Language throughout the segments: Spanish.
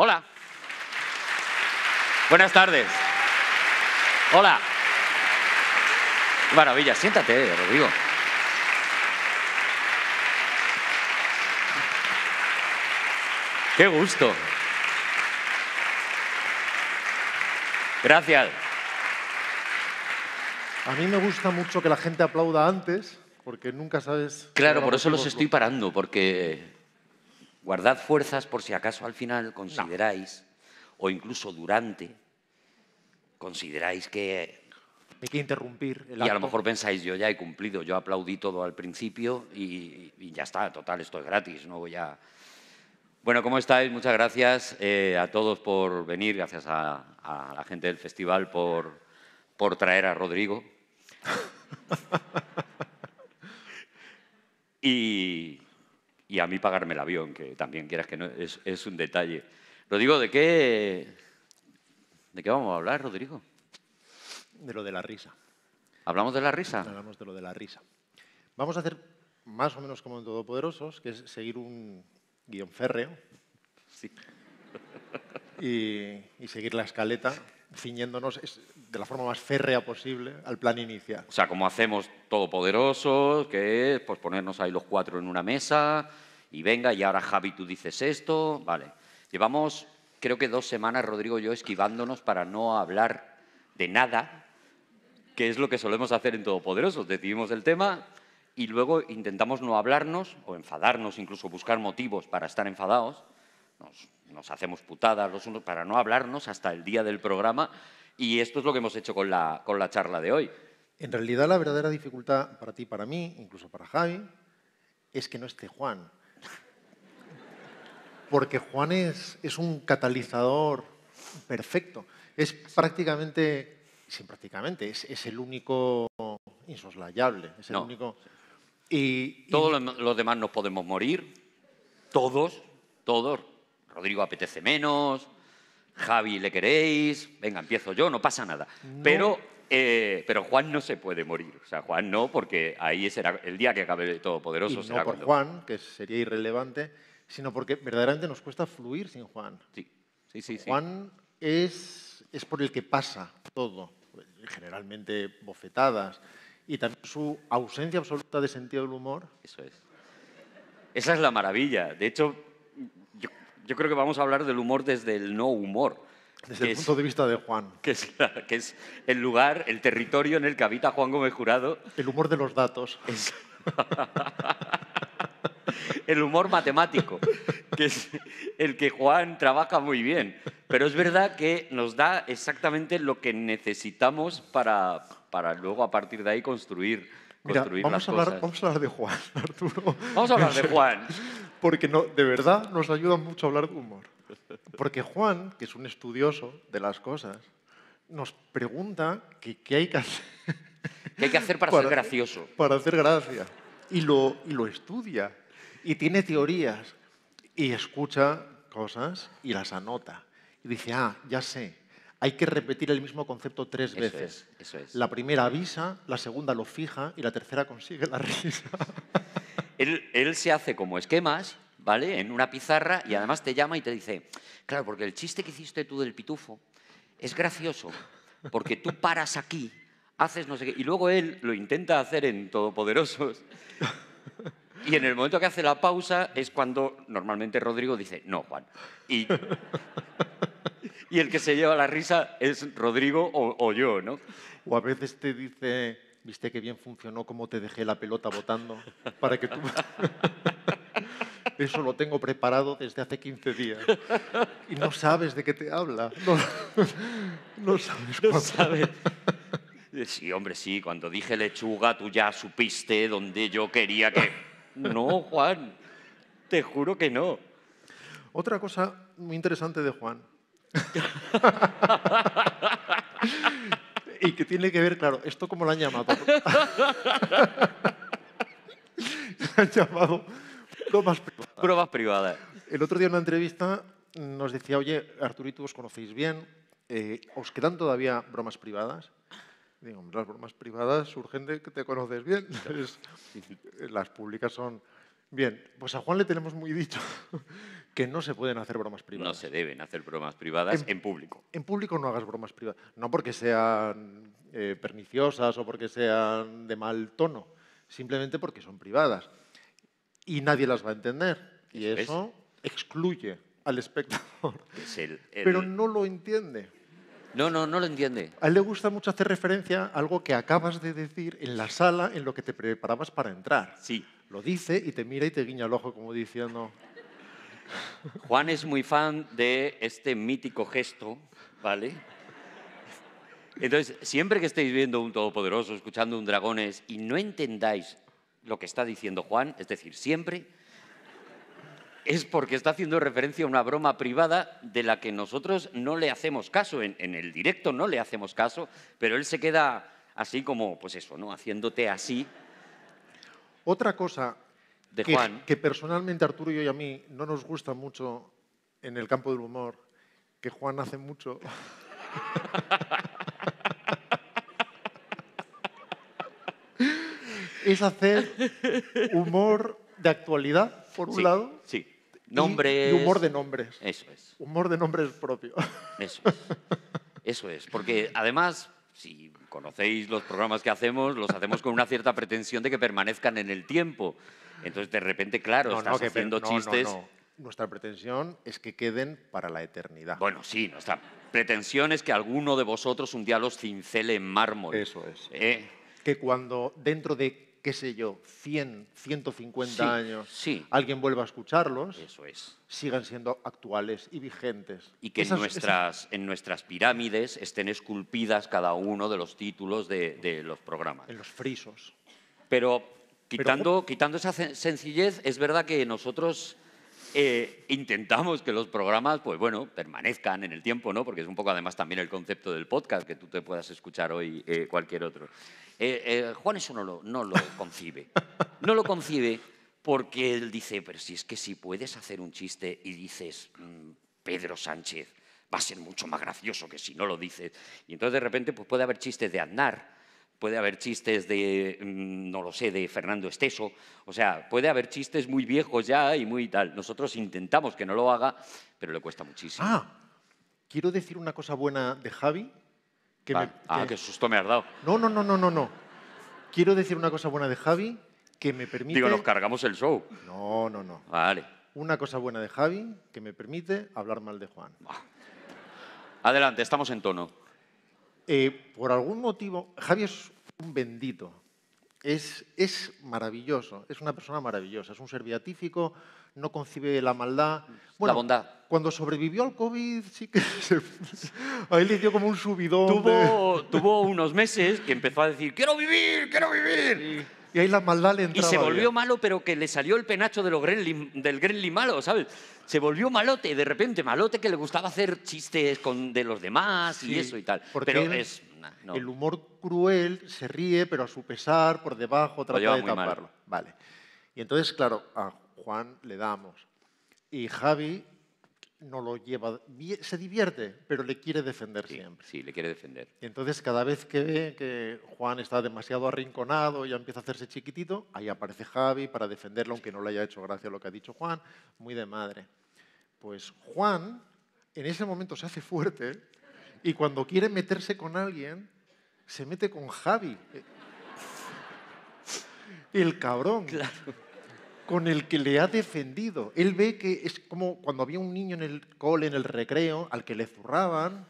Hola. Buenas tardes. Hola. Maravilla. Siéntate, Rodrigo. Qué gusto. Gracias. A mí me gusta mucho que la gente aplauda antes, porque nunca sabes... Claro, por eso los estoy parando, porque guardad fuerzas por si acaso al final consideráis, o incluso durante, consideráis que Hay que interrumpir el Y a lo mejor pensáis, yo ya he cumplido, yo aplaudí todo al principio y, y ya está, total, esto es gratis, no voy a... Bueno, ¿cómo estáis? Muchas gracias eh, a todos por venir, gracias a, a la gente del festival por, por traer a Rodrigo. y, y a mí pagarme el avión, que también quieras que no, es, es un detalle. Rodrigo, ¿de qué, ¿de qué vamos a hablar, Rodrigo? De lo de la risa. ¿Hablamos de la risa? Hablamos de lo de la risa. Vamos a hacer más o menos como en Todopoderosos, que es seguir un guion férreo Sí. y, y seguir la escaleta, ciñéndonos de la forma más férrea posible al plan inicial. O sea, como hacemos todopoderosos, que es pues ponernos ahí los cuatro en una mesa y venga, y ahora Javi tú dices esto, vale. Llevamos creo que dos semanas, Rodrigo y yo, esquivándonos para no hablar de nada, que es lo que solemos hacer en Todopoderosos. Decidimos el tema y luego intentamos no hablarnos o enfadarnos, incluso buscar motivos para estar enfadados. Nos, nos hacemos putadas los unos para no hablarnos hasta el día del programa y esto es lo que hemos hecho con la, con la charla de hoy. En realidad, la verdadera dificultad para ti, para mí, incluso para Javi, es que no esté Juan. Porque Juan es, es un catalizador perfecto. Es prácticamente, sí, prácticamente, es, es el único insoslayable. Es el No. único. Y, Todos los demás nos podemos morir. Todos, todos. Rodrigo apetece menos. Javi le queréis. Venga, empiezo yo, no pasa nada. Pero, eh, pero Juan no se puede morir. O sea, Juan no, porque ahí será el día que acabe Todopoderoso. y será no por cuando- Juan, que sería irrelevante, sino porque verdaderamente nos cuesta fluir sin Juan. Sí, sí, sí. sí. Juan es, es por el que pasa todo, generalmente bofetadas, y también su ausencia absoluta de sentido del humor. Eso es. Esa es la maravilla. De hecho, yo, creo que vamos a hablar del humor desde el no humor. Desde el es- punto de vista de Juan. que es, que es el lugar, el territorio en el que habita Juan Gómez Jurado, El humor de los datos. es el humor matemático, que es el que Juan trabaja muy bien. Pero es verdad que nos da exactamente lo que necesitamos para, para luego a partir de ahí construir, Mira, construir vamos las a, hablar, cosas. vamos a hablar de Juan, Arturo. Vamos a hablar de Juan. Porque no, de verdad nos ayuda mucho a hablar de humor. Porque Juan, que es un estudioso de las cosas, nos pregunta qué hay que hacer ¿Qué hay que hacer para, ser gracioso? Para hacer gracia. Y lo, y lo estudia. Y tiene teorías. Y escucha cosas y las anota. Y dice, ah, ya sé, hay que repetir el mismo concepto tres Eso veces. es, eso es. La primera avisa, la segunda lo fija y la tercera consigue la risa. Él, se hace como esquemas, ¿vale? En una pizarra y además te llama y te dice, claro, porque el chiste que hiciste tú del pitufo es gracioso, porque tú paras aquí, haces no sé qué, y luego él lo intenta hacer en Todopoderosos. Y en el momento que hace la pausa es cuando normalmente Rodrigo dice, no, Juan. Y, y el que se lleva la risa es Rodrigo o yo, ¿no? O a veces te dice, viste que bien funcionó como te dejé la pelota botando para que tú... Eso lo tengo preparado desde hace 15 días. Y no sabes de qué te habla. No, no sabes No sabes. Sí, hombre, sí, cuando dije lechuga tú ya supiste dónde yo quería que... No, Juan, te juro que no. Otra cosa muy interesante de Juan. y que tiene que ver, claro, esto como lo han llamado. Lo han llamado bromas privadas. Pruebas privadas. El otro día en una entrevista nos decía, oye, Arturito, os conocéis bien, eh, ¿os quedan todavía bromas privadas? Digo, "Hombre, las bromas privadas surgen de que te conoces bien. Las públicas son Bien, pues a Juan le tenemos muy dicho que no se pueden hacer bromas No privadas. se deben hacer bromas privadas en público. En público no hagas bromas privadas. No porque sean eh, perniciosas o porque sean de mal tono, simplemente porque son privadas. Y nadie las va a entender. Y Eso es. eso excluye al espectador. Es el- el- Pero no lo entiende. No, no, no lo entiende. A él le gusta mucho hacer referencia a algo que acabas de decir en la sala en lo que te preparabas para entrar. Sí. Lo dice y te mira y te guiña el ojo como diciendo, Juan es muy fan de este mítico gesto, ¿vale? Entonces, siempre que estéis viendo un todopoderoso, escuchando un dragones y no entendáis lo que está diciendo Juan, es decir, siempre, es porque está haciendo referencia a una broma privada de la que nosotros no le hacemos caso, en, en el directo no le hacemos caso, pero él se queda así como, pues eso, ¿no? Haciéndote así Otra cosa de que, Juan. que personalmente Arturo y yo y a mí no nos gusta mucho en el campo del humor, que Juan hace mucho, es hacer humor de actualidad, por un Sí, lado, Sí. Nombres. y humor de nombres. Eso es. Humor de nombres propio. Eso es. Eso es. Porque además, conocéis los programas que hacemos, los hacemos con una cierta pretensión de que permanezcan en el tiempo. Entonces, de repente, claro, estás haciendo chistes. Nuestra pretensión es que queden para la eternidad. Bueno, sí, nuestra pretensión es que alguno de vosotros un día los cincele en mármol. Eso es. ¿Eh? que cuando dentro de, qué sé yo, 100, 150 Sí, años, sí. alguien vuelva a escucharlos, Eso es. sigan siendo actuales y vigentes. Y que en Esas- nuestras, en nuestras pirámides estén esculpidas cada uno de los títulos de, de los programas. en los frisos. Pero quitando, quitando esa sencillez, es verdad que nosotros eh, intentamos que los programas, pues bueno, permanezcan en el tiempo, ¿no? Porque es un poco además también el concepto del podcast, que tú te puedas escuchar hoy eh, cualquier otro. Eh, eh, Juan eso no lo, no lo concibe. No lo concibe porque él dice, pero si es que si puedes hacer un chiste y dices, "Mm, Pedro Sánchez, va a ser mucho más gracioso que si no lo dices. Y entonces de repente pues puede haber chistes de Aznar, puede haber chistes de, mm, no lo sé, de Fernando Esteso, o sea, puede haber chistes muy viejos ya y muy tal. Nosotros intentamos que no lo haga, pero le cuesta muchísimo. Ah, quiero decir una cosa buena de Javi. Que Ah, me- ah, que- qué susto me has dado. No, no, no, no, no, no. Quiero decir una cosa buena de Javi que me permite... Digo, nos cargamos el show. No, no, no. Vale. Una cosa buena de Javi que me permite hablar mal de Juan. Adelante, estamos en tono. Eh, por algún motivo, Javi es un bendito. Es, es maravilloso, es una persona maravillosa, es un ser beatífico, no concibe la maldad. La bondad. Cuando sobrevivió al COVID, sí que se- a él le dio como un subidón. de- Tuvo, tuvo unos meses que empezó a decir, quiero vivir, quiero vivir. Y ahí la maldad le Y entraba. se volvió malo, pero que le salió el penacho de los gremlin- del gremlin malo, ¿sabes? Se volvió malote, de repente, malote que le gustaba hacer chistes con, de los demás y Sí, eso y tal. porque Pero él- es... no. El humor cruel se ríe, pero a su pesar, por debajo, trata de muy mal. taparlo. Vale. Y entonces, claro, a Juan le damos. Y Javi no lo lleva, se divierte, pero le quiere defender Sí, siempre. sí, le quiere defender. Y entonces, cada vez que ve que Juan está demasiado arrinconado y ya empieza a hacerse chiquitito, ahí aparece Javi para defenderlo, aunque no le haya hecho gracia lo que ha dicho Juan, muy de madre. Pues Juan, en ese momento se hace fuerte y cuando quiere meterse con alguien, se mete con Javi. El cabrón. Con el que le ha defendido. Él ve que es como cuando había un niño en el cole, en el recreo, al que le zurraban,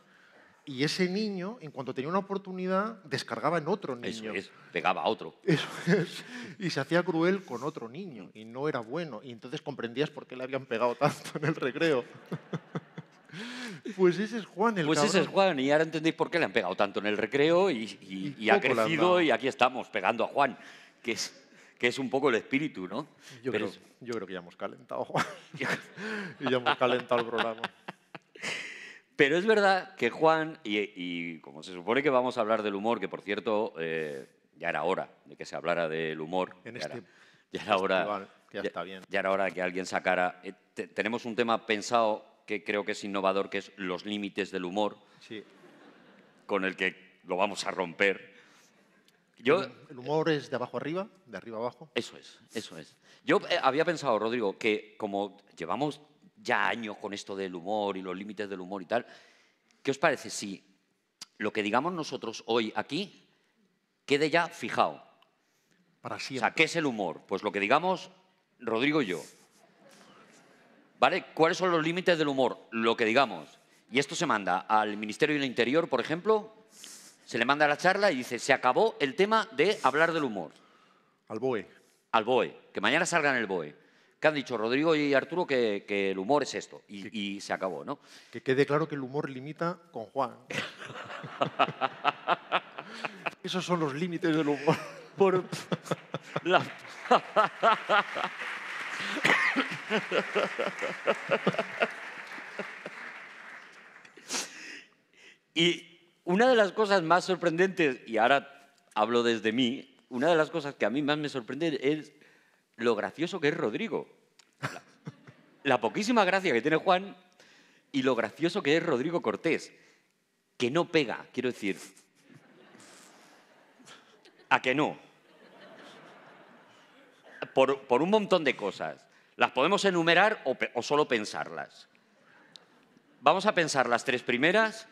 y ese niño, en cuanto tenía una oportunidad, descargaba en otro Eso niño. es, pegaba a otro. Eso es. Y se hacía cruel con otro niño, y no era bueno. Y entonces comprendías por qué le habían pegado tanto en el recreo. Pues ese es Juan, el Pues ese es cabrón. Juan, y ahora entendéis por qué le han pegado tanto en el recreo y, y- Y y ha crecido y aquí estamos, pegando a Juan, que es, que es un poco el espíritu, ¿no? Yo, Pero creo, yo creo que ya hemos calentado, Juan. y ya hemos calentado el programa. Pero es verdad que Juan, y, y como se supone que vamos a hablar del humor, que por cierto eh, ya era hora de que se hablara del humor. En ya este era, ya era hora, festival, que ya está bien. ya era hora de que alguien sacara. eh, te- tenemos un tema pensado que creo que es innovador, que es los límites del humor, Sí. con el que lo vamos a romper. Yo, ¿El humor es de abajo arriba, de arriba abajo? Eso es, eso es. Yo eh, había pensado, Rodrigo, que como llevamos ya años con esto del humor y los límites del humor y tal, ¿qué os parece si lo que digamos nosotros hoy aquí quede ya fijado? Para O siempre. sea, ¿qué es el humor? Pues lo que digamos Rodrigo y yo. ¿Vale? ¿Cuáles son los límites del humor? Lo que digamos. Y esto se manda al Ministerio del Interior, por ejemplo, se le manda la charla y dice, se acabó el tema de hablar del humor. Al BOE. Al BOE, que mañana salga en el BOE. Que han dicho Rodrigo y Arturo que, que el humor es esto. Y, y se acabó, ¿no? Que quede claro que el humor limita con Juan. Esos son los límites del humor. Por la- y una de las cosas más sorprendentes, y ahora hablo desde mí, una de las cosas que a mí más me sorprende es lo gracioso que es Rodrigo. La, poquísima gracia que tiene Juan y lo gracioso que es Rodrigo Cortés, que no pega, quiero decir, a que no. Por, un montón de cosas. Las podemos enumerar o, o solo pensarlas. Vamos a pensar las tres primeras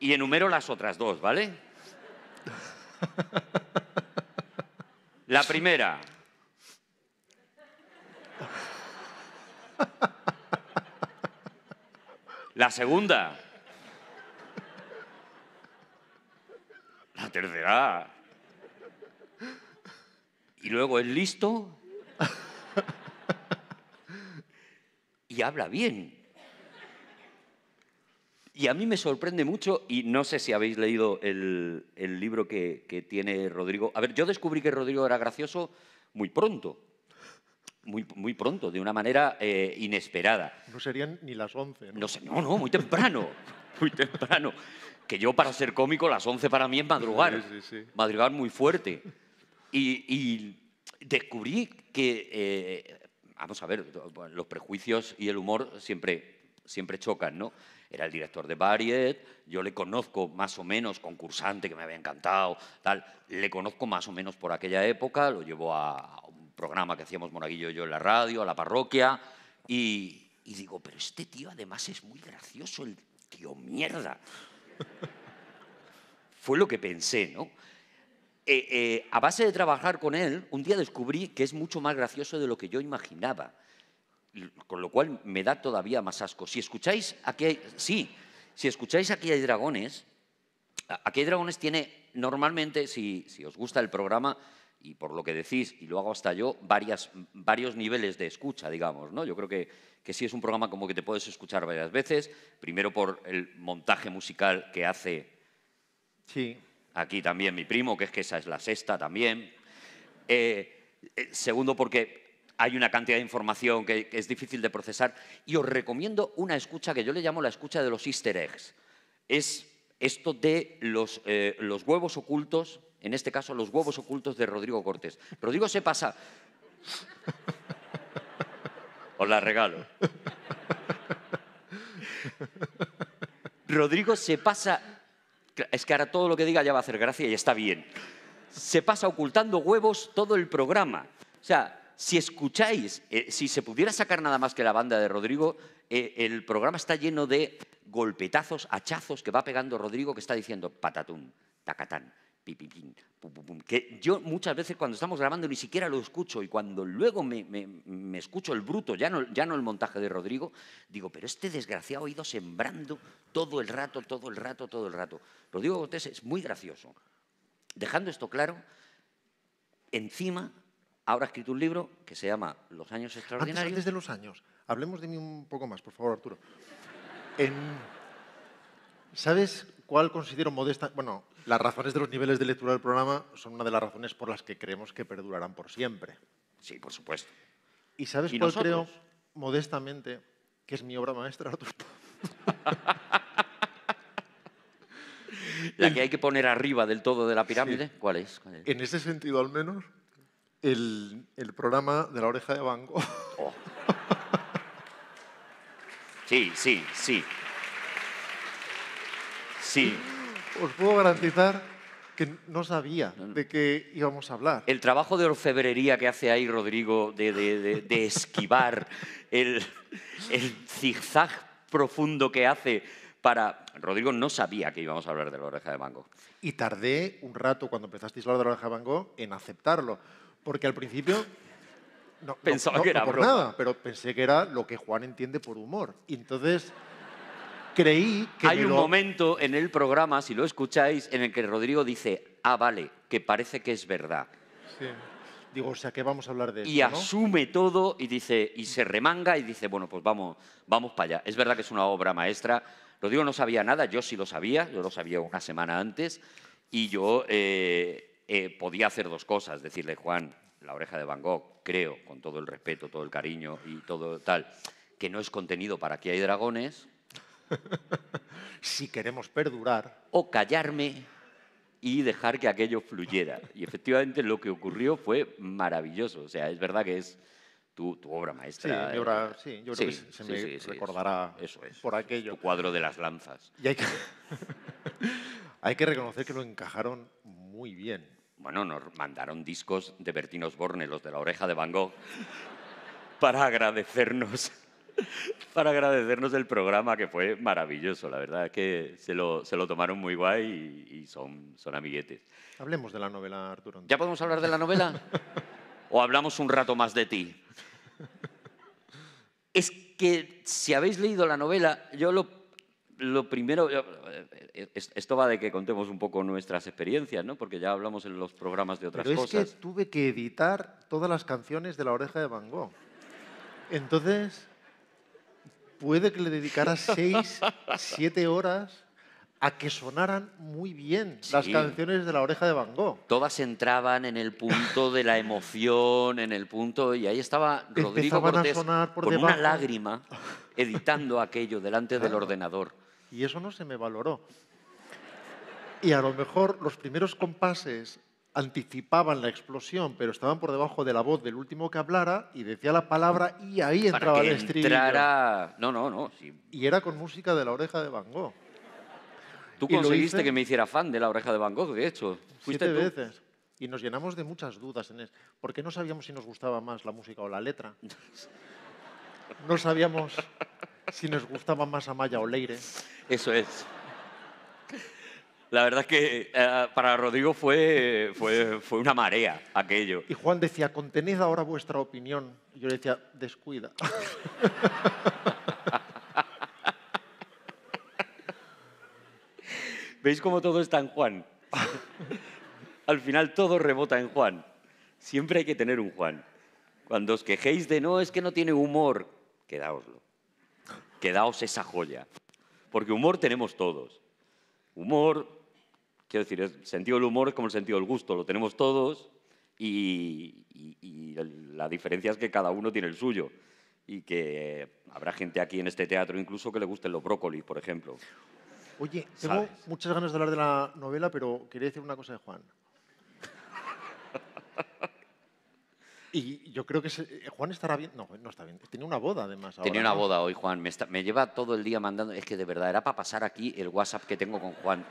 y enumero las otras dos, ¿vale? La primera. La segunda. La tercera. Y luego es listo. Y habla bien. Y a mí me sorprende mucho, y no sé si habéis leído el, el libro que, que tiene Rodrigo. A ver, yo descubrí que Rodrigo era gracioso muy pronto. Muy, muy pronto, de una manera eh, inesperada. No serían ni las 11. ¿no? No sé, no, no, muy temprano. Muy temprano. Que yo para ser cómico las 11 para mí es madrugar. Sí, sí, sí. Madrugar muy fuerte. Y, y descubrí que, eh, vamos a ver, los prejuicios y el humor siempre, siempre chocan, ¿no? Era el director de Variet, yo le conozco más o menos, concursante que me había encantado, tal, le conozco más o menos por aquella época, lo llevo a un programa que hacíamos Monaguillo y yo en la radio, a la parroquia, y, digo, pero este tío además es muy gracioso, el tío mierda. Fue lo que pensé, ¿no? Eh, eh, a base de trabajar con él, un día descubrí que es mucho más gracioso de lo que yo imaginaba, con lo cual me da todavía más asco. Si escucháis aquí hay, sí, si escucháis aquí hay dragones, aquí hay dragones tiene normalmente, si, si os gusta el programa y por lo que decís, y lo hago hasta yo, varias, varios niveles de escucha, digamos. ¿no? Yo creo que, que sí es un programa como que te puedes escuchar varias veces, primero por el montaje musical que hace Sí. Aquí también mi primo, que es que esa es la sexta también. Eh, eh, segundo, porque hay una cantidad de información que, es difícil de procesar. Y os recomiendo una escucha que yo le llamo la escucha de los easter eggs. Es esto de los, eh, los huevos ocultos, en este caso los huevos ocultos de Rodrigo Cortés. Rodrigo se pasa... Os la regalo. Rodrigo se pasa. Es que ahora todo lo que diga ya va a hacer gracia y está bien. Se pasa ocultando huevos todo el programa. O sea, si escucháis, eh, si se pudiera sacar nada más que la banda de Rodrigo, eh, el programa está lleno de golpetazos, hachazos que va pegando Rodrigo, que está diciendo patatún, tacatán, pipipín, pum, pum, pum. Que yo muchas veces cuando estamos grabando ni siquiera lo escucho y cuando luego me escucho el bruto, ya no, ya no el montaje de Rodrigo, digo, pero este desgraciado ha ido sembrando todo el rato, todo el rato, todo el rato. Rodrigo Cortés es muy gracioso. Dejando esto claro, encima ahora ha escrito un libro que se llama Los años Antes, extraordinarios. antes de los años, hablemos de mí un poco más, por favor, Arturo. En- ¿Sabes cuál considero modesta? Bueno, las razones de los niveles de lectura del programa son una de las razones por las que creemos que perdurarán por siempre. Sí, por supuesto. ¿Y sabes ¿Y cuál creo, nosotros? modestamente, que es mi obra maestra, Arturo? La que hay que poner arriba del todo de la pirámide, ¿cuál es? ¿Cuál es? En ese sentido, al menos, el, el programa de la oreja de Banco. Oh. Sí, sí, sí. Sí. Os puedo garantizar que no sabía de qué íbamos a hablar. El trabajo de orfebrería que hace ahí Rodrigo de, de- de- de esquivar el, el zigzag profundo que hace para... Rodrigo no sabía que íbamos a hablar de la oreja de mango. Y tardé un rato cuando empezasteis a hablar de la oreja de Van Gogh en aceptarlo. Porque al principio. No, Pensaba no- que era no por broma. nada, pero pensé que era lo que Juan entiende por humor. Y entonces creí que. Hay un lo- momento en el programa, si lo escucháis, en el que Rodrigo dice, ah, vale, que parece que es verdad. Sí. Digo, o sea, que vamos a hablar de y esto, ¿no? asume todo y dice y se remanga y dice bueno pues vamos vamos para allá es verdad que es una obra maestra Rodrigo no sabía nada yo sí lo sabía yo lo sabía una semana antes y yo eh, eh, podía hacer dos cosas decirle Juan la oreja de Van Gogh creo con todo el respeto todo el cariño y todo tal que no es contenido para aquí hay dragones Si queremos perdurar. o callarme y dejar que aquello fluyera. Y efectivamente lo que ocurrió fue maravilloso. O sea, es verdad que es tu, tu obra Sí, maestra. mi obra- sí, yo creo que Sí, se sí, me sí, sí, recordará eso es. por aquello. Tu cuadro de las lanzas. Y hay que, hay que reconocer que lo encajaron muy bien. Bueno, nos mandaron discos de Bertín Osborne, los de la oreja de Van Gogh, para agradecernos, para agradecernos el programa, que fue maravilloso. La verdad es que se lo, se lo tomaron muy guay y, y son, son amiguetes. Hablemos de la novela, Arturo. ¿Ya podemos hablar de la novela? ¿O hablamos un rato más de ti? Es que si habéis leído la novela, yo lo, lo primero... eh, es- esto va de que contemos un poco nuestras experiencias, ¿no? Porque ya hablamos en los programas de otras Pero es que cosas. tuve que editar todas las canciones de La Oreja de Van Gogh. Entonces, puede que le dedicara seis, siete horas a que sonaran muy bien las canciones de La Oreja de Van Gogh. Todas entraban en el punto de la emoción, en el punto... Y ahí estaba Rodrigo Empezaban Cortés por con una lágrima editando aquello delante del ordenador. Y eso no se me valoró. Y a lo mejor los primeros compases anticipaban la explosión, pero estaban por debajo de la voz del último que hablara y decía la palabra y ahí Para entraba que el estribillo. entrara... No, no, no. sí. Y era con música de La Oreja de Van Gogh. Tú Y conseguiste hice- que me hiciera fan de la oreja de Van Gogh, de hecho. Fuiste Siete tú. veces. Y nos llenamos de muchas dudas en eso. Porque no sabíamos si nos gustaba más la música o la letra. No sabíamos si nos gustaba más Amaya o Leire. Eso es. La verdad es que eh, para Rodrigo fue, fue, fue una marea aquello. Y Juan decía, contened ahora vuestra opinión. Y yo le decía, descuida. ¿Veis cómo todo está en Juan? Al final todo rebota en Juan. Siempre hay que tener un Juan. Cuando os quejéis de no, es que no tiene humor, quedaoslo. Quedaos esa joya. Porque humor tenemos todos. Humor, quiero decir, el sentido del humor es como el sentido del gusto, lo tenemos todos y, y- y el- la diferencia es que cada uno tiene el suyo. Y que habrá gente aquí en este teatro incluso que le gusten los brócolis, por ejemplo. Oye, tengo ¿Sabes? muchas ganas de hablar de la novela, pero quería decir una cosa de Juan. Y yo creo que se- Juan estará bien. No, no está bien. Tenía una boda, además. ahora, Tenía una ¿no? boda hoy, Juan. Me, está- me lleva todo el día mandando. Es que de verdad era para pasar aquí el WhatsApp que tengo con Juan.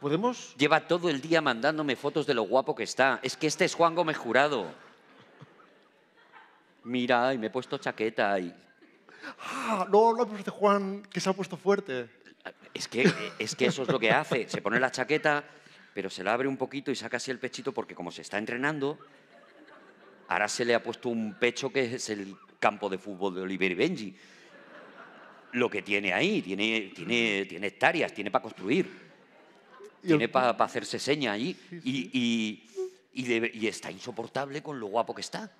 ¿Podemos Lleva todo el día mandándome fotos de lo guapo que está. Es que este es Juan Gómez Jurado. Mira, y me he puesto chaqueta y. Ah, no hablamos de Juan, que se ha puesto fuerte. Es que, es que eso es lo que hace. Se pone la chaqueta, pero se la abre un poquito y saca así el pechito porque como se está entrenando, ahora se le ha puesto un pecho que es el campo de fútbol de Oliver y Benji. Lo que tiene ahí, tiene, tiene, tiene hectáreas, tiene para construir, tiene para hacerse seña ahí y, y- y está insoportable con lo guapo que está.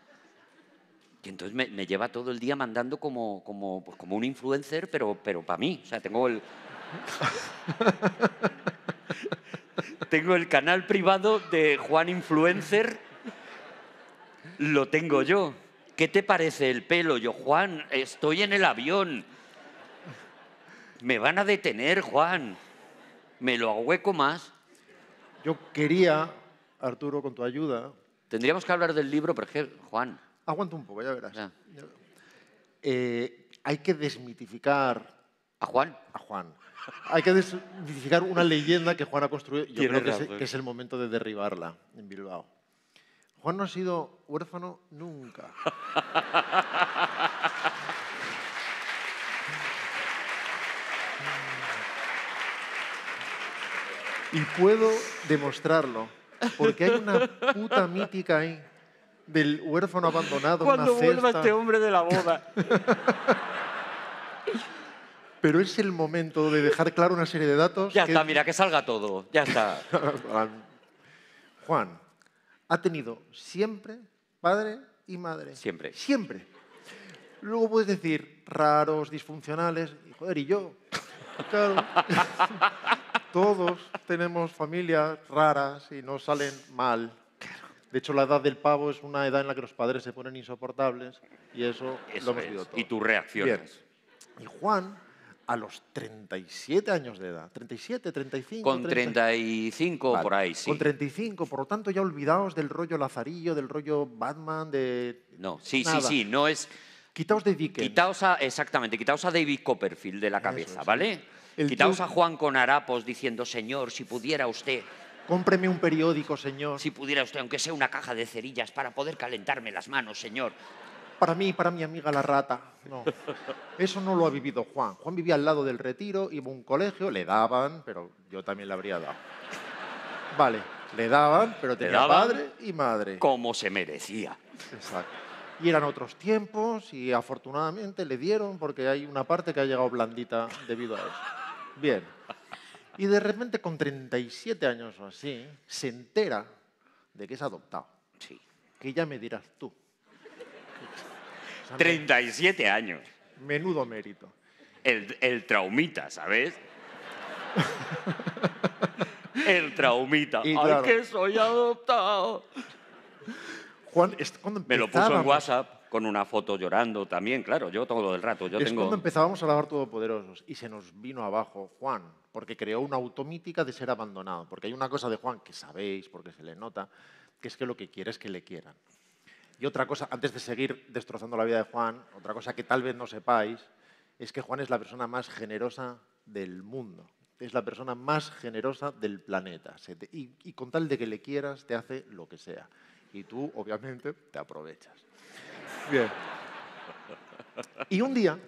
Y entonces me, me lleva todo el día mandando como, como, pues como un influencer, pero, pero para mí. O sea, tengo el, tengo el canal privado de Juan Influencer, lo tengo yo. ¿Qué te parece el pelo? Yo, Juan, estoy en el avión. Me van a detener, Juan. Me lo ahueco más. Yo quería, Arturo, con tu ayuda. Tendríamos que hablar del libro, pero es Juan, Aguanta un poco, ya verás. Ya. Eh, hay que desmitificar ¿A Juan? a Juan. Hay que desmitificar una leyenda que Juan ha construido. Yo creo que es, que es el momento de derribarla en Bilbao. Juan no ha sido huérfano nunca. Y puedo demostrarlo, porque hay una puta mítica ahí del huérfano abandonado en Cuando una vuelva cesta. este hombre de la boda. Pero es el momento de dejar claro una serie de datos. ya que- está, mira, que salga todo. Ya está. Juan ha tenido siempre padre y madre. Siempre. Siempre. Luego puedes decir raros, disfuncionales. y, Joder, y yo. Claro. Todos tenemos familias raras y no salen mal. De hecho, la edad del pavo es una edad en la que los padres se ponen insoportables y eso, Eso lo hemos es. todos. Y tus reacciones. Y Juan, a los 37 años de edad, 37, 35. Con 30, 35 Vale, por ahí, sí. Con 35, por lo tanto ya olvidaos del rollo Lazarillo, del rollo Batman, de... No, sí, Nada. sí, sí, no es... Quitaos de Dickens. Quitaos a, exactamente, quitaos a David Copperfield de la cabeza, es. ¿vale? Quitaos tío- a Juan con harapos diciendo, señor, si pudiera usted, Cómpreme un periódico, señor. si pudiera usted, aunque sea una caja de cerillas para poder calentarme las manos, señor. Para mí, para mi amiga la rata. No. Eso no lo ha vivido Juan. Juan vivía al lado del retiro, iba a un colegio, le daban, pero yo también le habría dado. Vale, le daban, pero tenía daban? padre y madre. Como se merecía. Exacto. Y eran otros tiempos y afortunadamente le dieron porque hay una parte que ha llegado blandita debido a eso. Bien. Y de repente con 37 años o así se entera de que es adoptado. Sí. Que ya me dirás tú. O sea, 37 años. Menudo mérito. El, el traumita, ¿sabes? el traumita. Y ¡Ay, claro. que soy adoptado! Juan, cuando Me lo puso en WhatsApp con una foto llorando también, claro, yo todo el rato. Yo es tengo... cuando empezábamos a lavar todopoderosos y se nos vino abajo Juan, porque creó una automítica de ser abandonado. Porque hay una cosa de Juan que sabéis, porque se le nota, que es que lo que quiere es que le quieran. Y otra cosa, antes de seguir destrozando la vida de Juan, otra cosa que tal vez no sepáis, es que Juan es la persona más generosa del mundo. Es la persona más generosa del planeta. Y con tal de que le quieras, te hace lo que sea. Y tú, obviamente, te aprovechas. Bien. Y un día,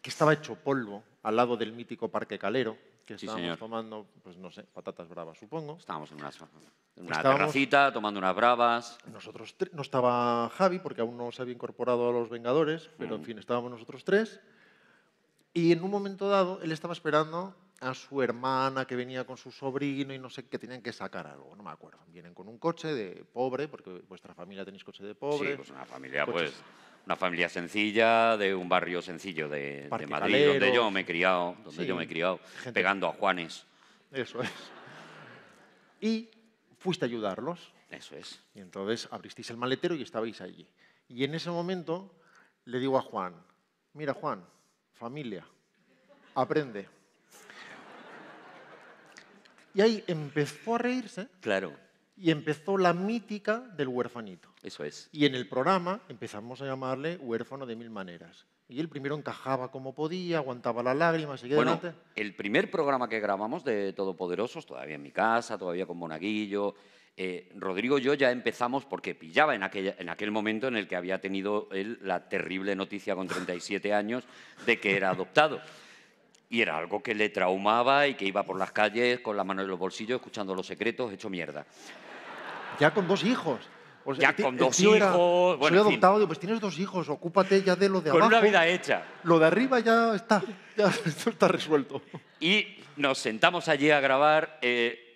que estaba hecho polvo al lado del mítico Parque Calero, que Sí, estábamos señor. tomando, pues no sé, patatas bravas, supongo. Estábamos en una, en una Estábamos- terracita tomando unas bravas. Nosotros no estaba Javi, porque aún no se había incorporado a los Vengadores, pero Mm. en fin, estábamos nosotros tres. Y en un momento dado, él estaba esperando a su hermana que venía con su sobrino y no sé qué tenían que sacar algo, no me acuerdo. Vienen con un coche de pobre, porque vuestra familia tenéis coche de pobre. Sí, pues una familia, coches- pues, una familia sencilla, de un barrio sencillo de, Madrid, donde yo me he criado, donde Sí, yo me he criado, gente- pegando a Juanes. Eso es. Y fuiste a ayudarlos. Eso es. Y entonces abristeis el maletero y estabais allí. Y en ese momento le digo a Juan, mira Juan, familia, aprende. Y ahí empezó a reírse Claro, y empezó la mítica del huerfanito. Eso es. Y en el programa empezamos a llamarle huérfano de mil maneras. Y él primero encajaba como podía, aguantaba las lágrimas, seguía Bueno, adelante. el primer programa que grabamos de Todopoderosos, todavía en mi casa, todavía con Monaguillo, eh, Rodrigo y yo ya empezamos porque pillaba en, aquella, en aquel momento en el que había tenido él la terrible noticia con 37 años de que era adoptado. Y era algo que le traumaba y que iba por las calles con la mano en los bolsillos, escuchando los secretos, hecho mierda. Ya con dos hijos. O Ya el ti- con dos tío era, hijos, bueno, Soy adoptado, digo, pues tienes dos hijos, ocúpate ya de lo de Con abajo. una vida hecha. Lo de arriba ya está, ya esto está resuelto. Y nos sentamos allí a grabar. eh,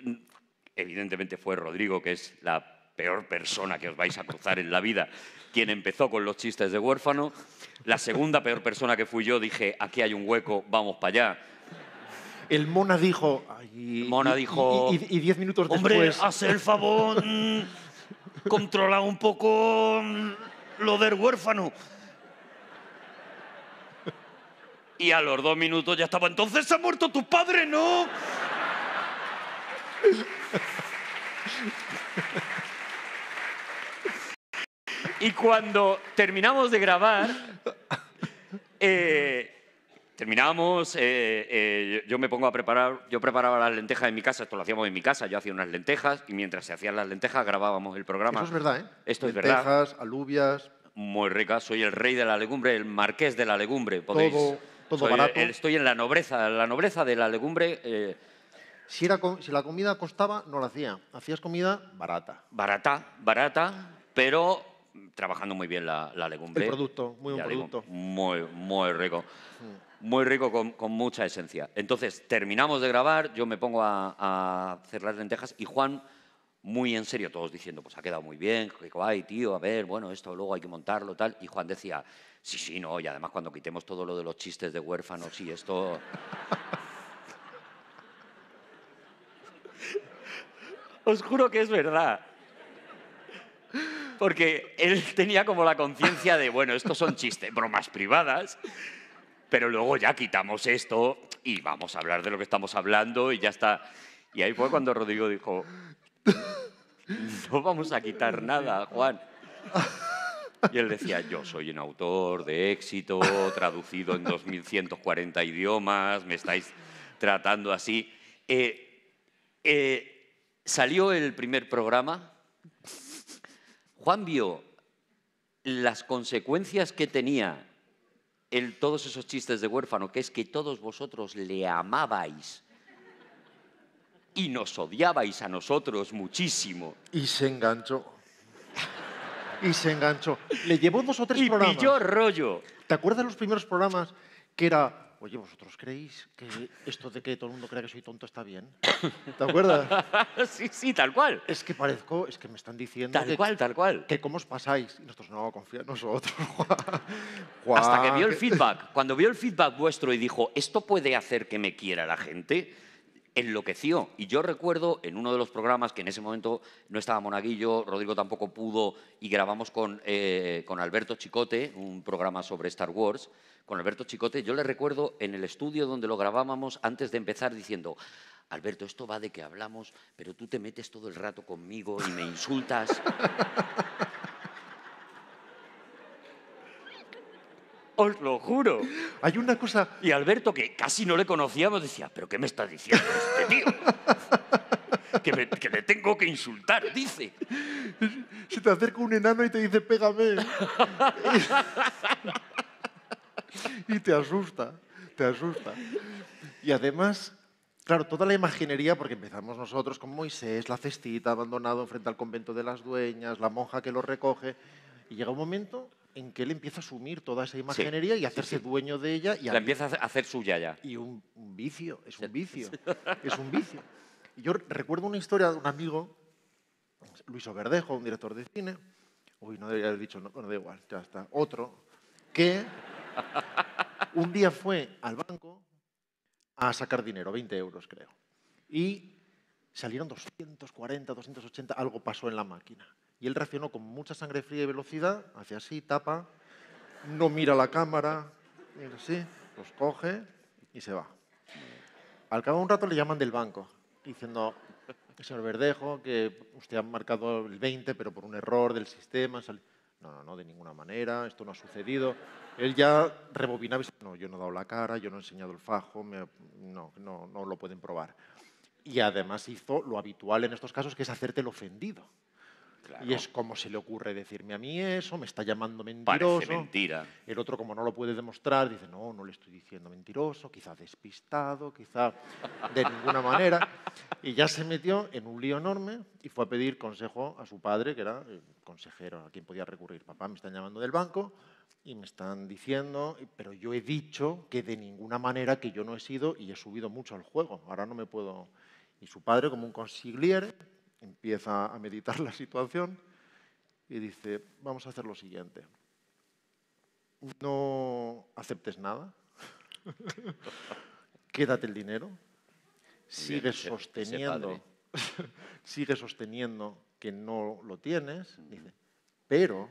evidentemente fue Rodrigo, que es la peor persona que os vais a cruzar en la vida, quien empezó con los chistes de huérfano. La segunda peor persona que fui yo, dije, aquí hay un hueco, vamos para allá. El Mona dijo... ay, Mona dijo, Y, y- y diez minutos Hombre, después... haz el favor, controla un poco mm, lo del huérfano. Y a los dos minutos ya estaba, entonces se ha muerto tu padre, ¿no? Y cuando terminamos de grabar, eh, terminamos, eh, eh, yo me pongo a preparar, yo preparaba las lentejas en mi casa, esto lo hacíamos en mi casa, yo hacía unas lentejas y mientras se hacían las lentejas grabábamos el programa. Eso es verdad, ¿eh? Esto es Lentejas, verdad. alubias, Muy rica, soy el rey de la legumbre, el marqués de la legumbre. Podéis, Todo- todo soy barato. el- estoy en la nobleza, la nobleza de la legumbre eh, Si, era co- si la comida costaba, no la hacía. Hacías comida barata. barata, barata, pero trabajando muy bien la, la legumbre. El producto, muy buen digo, producto. muy, muy rico. Mm. Muy rico, con, con mucha esencia. Entonces, terminamos de grabar, yo me pongo a, a hacer las lentejas y Juan, muy en serio, todos diciendo, pues ha quedado muy bien, qué guay, tío, a ver, bueno, esto luego hay que montarlo, tal. Y Juan decía, sí, sí, no, y además cuando quitemos todo lo de los chistes de huérfanos y esto... Os juro que es verdad. Porque él tenía como la conciencia de, bueno, estos son chistes, bromas privadas, pero luego ya quitamos esto y vamos a hablar de lo que estamos hablando y ya está. Y ahí fue cuando Rodrigo dijo, no vamos a quitar nada, Juan. Y él decía, yo soy un autor de éxito, traducido en 2140 idiomas, me estáis tratando así. Eh, eh, salió el primer programa. Juan vio las consecuencias que tenía el, todos esos chistes de huérfano, que es que todos vosotros le amabais y nos odiabais a nosotros muchísimo. Y se enganchó. Y se enganchó. Le llevó dos o tres Y programas. pilló rollo. ¿Te acuerdas de los primeros programas que era, oye, vosotros creéis que esto de que todo el mundo crea que soy tonto está bien? ¿Te acuerdas? sí, sí, tal cual. Es que parezco, es que me están diciendo Tal que, cual, tal cual. que cómo os pasáis. Y nosotros, no, confía en nosotros, Juan. Hasta que vio el feedback. Cuando vio el feedback vuestro y dijo, esto puede hacer que me quiera la gente, enloqueció. Y yo recuerdo en uno de los programas que en ese momento no estaba Monaguillo, Rodrigo tampoco pudo, y grabamos con, eh, con Alberto Chicote, un programa sobre Star Wars. Con Alberto Chicote, yo le recuerdo en el estudio donde lo grabábamos antes de empezar diciendo, Alberto, esto va de que hablamos, pero tú te metes todo el rato conmigo y me insultas. Os lo juro. Hay una cosa, Y Alberto, que casi no le conocíamos, decía, ¿pero qué me está diciendo este tío? que, me- que le tengo que insultar, dice. se te acerca un enano y te dice, pégame. y te asusta, te asusta. Y además, claro, toda la imaginería, porque empezamos nosotros con Moisés, la cestita abandonado frente al convento de las dueñas, la monja que lo recoge, y llega un momento en que él empieza a asumir toda esa imaginería y sí, hacerse sí. dueño de ella y La empieza a hacer suya ya. y un, un vicio, es un vicio, es un vicio. Y yo recuerdo una historia de un amigo, Luis Oberdejo, un director de cine, uy, no debería haber dicho, no, bueno, da igual, ya está, otro, que un día fue al banco a sacar dinero, 20 euros creo, y salieron 240, 280, algo pasó en la máquina. Y él reaccionó con mucha sangre fría y velocidad, hace así, tapa, no mira la cámara, mira así, los coge y se va. Al cabo de un rato le llaman del banco, diciendo, señor Verdejo, que usted ha marcado el 20, pero por un error del sistema. sal-". No, no, no, de ninguna manera, esto no ha sucedido. Él ya rebobinaba y no, yo no he dado la cara, yo no he enseñado el fajo, me- no, no, no lo pueden probar. Y además hizo lo habitual en estos casos, que es hacerte el ofendido. Claro. Y es como se le ocurre decirme a mí eso, me está llamando Parece mentiroso. mentira. El otro, como no lo puede demostrar, dice, no, no le estoy diciendo mentiroso, quizá despistado, quizá de ninguna manera. Y ya se metió en un lío enorme y fue a pedir consejo a su padre, que era el consejero a quien podía recurrir. Papá, me están llamando del banco y me están diciendo, pero yo he dicho que de ninguna manera que yo no he sido y he subido mucho al juego. Ahora no me puedo... Y su padre, como un consigliere, empieza a meditar la situación y dice, vamos a hacer lo siguiente. No aceptes nada, quédate el dinero, sigue sosteniendo, sigue sosteniendo que no lo tienes, dice, pero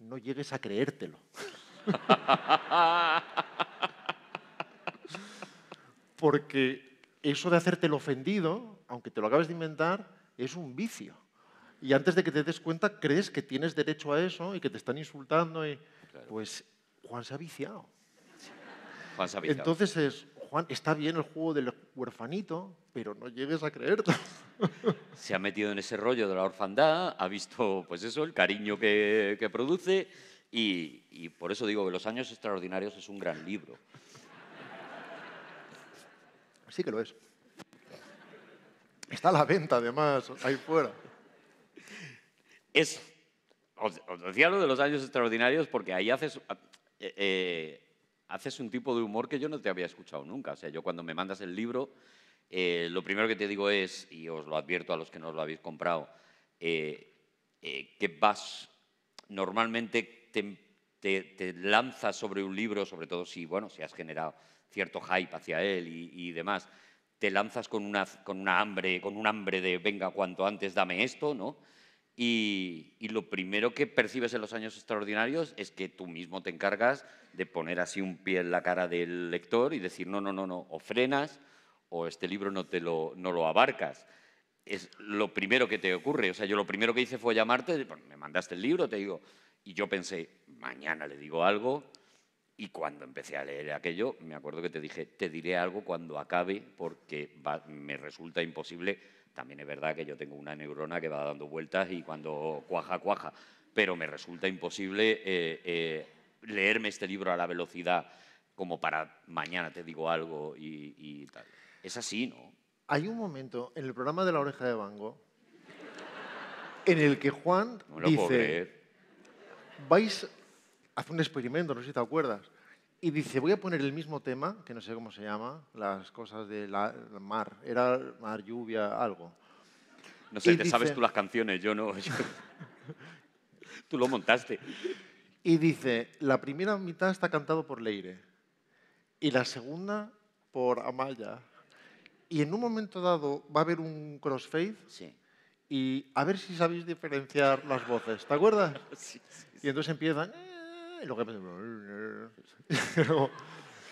no llegues a creértelo. Porque eso de hacerte el ofendido, aunque te lo acabes de inventar, es un vicio. Y antes de que te des cuenta, crees que tienes derecho a eso y que te están insultando. Y, Pues Juan se ha viciado. Juan se ha viciado. Entonces es, Juan, está bien el juego del huerfanito, pero no llegues a creerte. se ha metido en ese rollo de la orfandad, ha visto, pues eso, el cariño que, que produce y, y por eso digo que Los Años Extraordinarios es un gran libro. Sí que lo es. Está a la venta, además, ahí fuera. Es, os, decía lo de los años extraordinarios porque ahí haces, eh, eh, haces un tipo de humor que yo no te había escuchado nunca. O sea, yo cuando me mandas el libro, eh, lo primero que te digo es, y os lo advierto a los que no lo habéis comprado, que vas, normalmente te, te- lanzas sobre un libro, sobre todo si, bueno, si has generado cierto hype hacia él y demás, te lanzas con una, con una hambre, con un hambre de venga cuanto antes dame esto, ¿no? Y, y lo primero que percibes en los años extraordinarios es que tú mismo te encargas de poner así un pie en la cara del lector y decir, no, no, no, no, o frenas o este libro no, te lo, no lo abarcas. Es lo primero que te ocurre. O sea, yo lo primero que hice fue llamarte, bueno, me mandaste el libro, te digo, y yo pensé, mañana le digo algo, y cuando empecé a leer aquello, me acuerdo que te dije, te diré algo cuando acabe porque va- me resulta imposible. También es verdad que yo tengo una neurona que va dando vueltas y cuando cuaja, cuaja. Pero me resulta imposible eh, eh, leerme este libro a la velocidad como para mañana te digo algo y, y tal. Es así, ¿no? Hay un momento en el programa de la oreja de Bango en el que Juan No dice, vais a hacer un experimento, no sé si te acuerdas, y dice, voy a poner el mismo tema, que no sé cómo se llama, las cosas del mar, era mar, lluvia, algo. No sé, y te sabes dice- tú las canciones, yo no. yo- tú lo montaste. Y dice, la primera mitad está cantado por Leire y la segunda por Amaya. Y en un momento dado va a haber un crossfade Sí. y a ver si sabéis diferenciar las voces, ¿te acuerdas? Sí, sí. Y entonces empiezan "Eh", y luego empiezan y luego-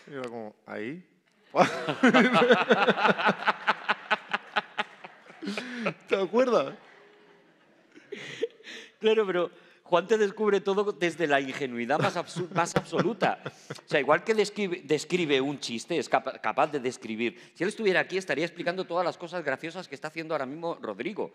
y era como ahí. ¿Te acuerdas? Claro, pero Juan te descubre todo desde la ingenuidad más, absu- más absoluta. O sea, igual que describe, describe un chiste, es capa- capaz de describir. Si él estuviera aquí, estaría explicando todas las cosas graciosas que está haciendo ahora mismo Rodrigo.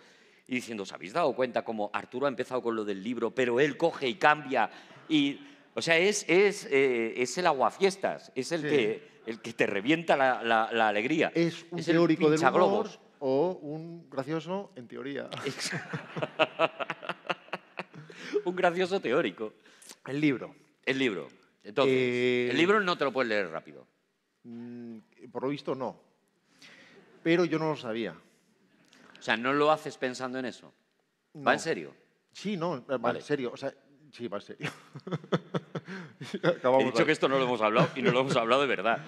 Y diciendo, ¿os habéis dado cuenta cómo Arturo ha empezado con lo del libro, pero él coge y cambia? Y, o sea, es, es, eh, es el aguafiestas, es el, Sí. que, el que te revienta la, la- la alegría. Es un el teórico del humor o un gracioso en teoría. un gracioso teórico. El libro. El libro. Entonces, Eh, el libro no te lo puedes leer rápido. Mm, Por lo visto no. Pero yo no lo sabía. O sea, no lo haces pensando en eso. ¿Va No. en serio? Sí, no, va Vale. en serio. O sea, sí, va en serio. He Acabamos dicho ahí. que esto no lo hemos hablado y no lo hemos hablado de verdad.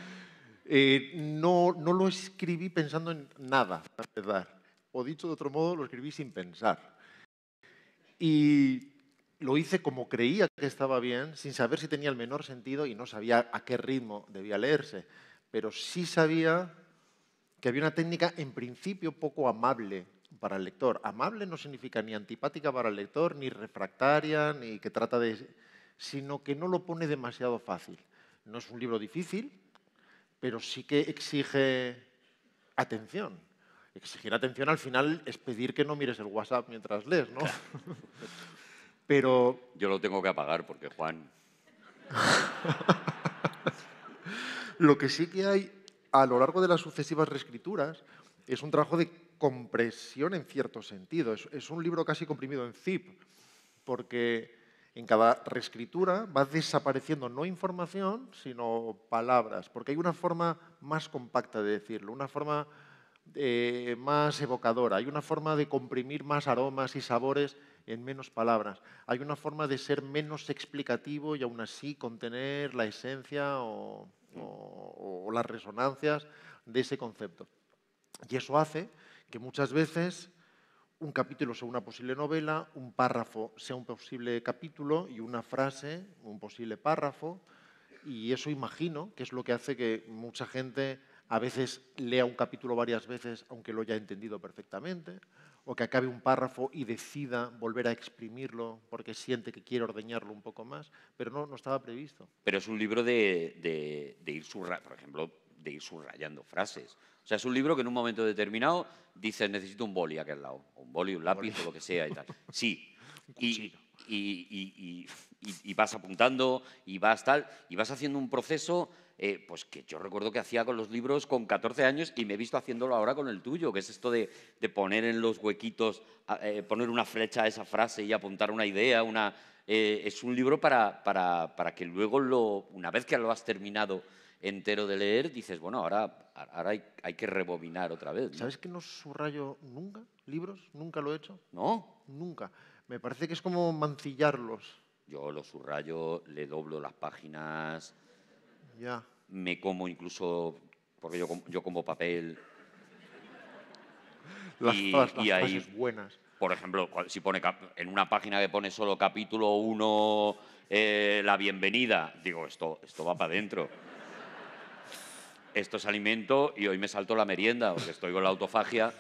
Eh, no, no lo escribí pensando en nada, para empezar. O dicho de otro modo, lo escribí sin pensar. Y lo hice como creía que estaba bien, sin saber si tenía el menor sentido y no sabía a qué ritmo debía leerse. Pero sí sabía que había una técnica, en principio, poco amable para el lector. Amable no significa ni antipática para el lector, ni refractaria, ni que trata de... sino que no lo pone demasiado fácil. No es un libro difícil, pero sí que exige atención. Exigir atención al final es pedir que no mires el WhatsApp mientras lees, ¿no? pero Yo lo tengo que apagar porque Juan... Lo que sí que hay a lo largo de las sucesivas reescrituras es un trabajo de compresión en cierto sentido. Es, es un libro casi comprimido en zip, porque en cada reescritura va desapareciendo no información, sino palabras, porque hay una forma más compacta de decirlo, una forma eh, más evocadora, hay una forma de comprimir más aromas y sabores en menos palabras, hay una forma de ser menos explicativo y aún así contener la esencia o, las resonancias de ese concepto. Y eso hace que muchas veces un capítulo sea una posible novela, un párrafo sea un posible capítulo y una frase un posible párrafo. Y eso imagino que es lo que hace que mucha gente a veces lea un capítulo varias veces aunque lo haya entendido perfectamente, o que acabe un párrafo y decida volver a exprimirlo porque siente que quiere ordeñarlo un poco más, pero no, no estaba previsto. Pero es un libro de, de, ir por ejemplo, de ir subrayando frases. O sea, es un libro que en un momento determinado dices necesito un boli aquí al lado, un boli, un lápiz o lo que sea y tal. Sí. Y, y, y, y, y vas apuntando y vas tal, y vas haciendo un proceso eh, pues que yo recuerdo que hacía con los libros con 14 años y me he visto haciéndolo ahora con el tuyo, que es esto de, de poner en los huequitos, eh, poner una flecha a esa frase y apuntar una idea, una, eh, es un libro para, para, para, que luego, lo, una vez que lo has terminado entero de leer, dices, bueno, ahora, ahora hay, hay que rebobinar otra vez. ¿no? ¿Sabes que no subrayo nunca libros? Nunca lo he hecho. ¿No? Nunca. Me parece que es como mancillarlos. Yo lo subrayo, le doblo las páginas, Ya. me como incluso, porque yo, yo como papel, Las, Y- las- las y ahí- frases buenas. Por ejemplo, si pone en una página que pone solo capítulo 1, la bienvenida, digo, esto, esto va para adentro. Esto es alimento y hoy me salto la merienda porque estoy con la autofagia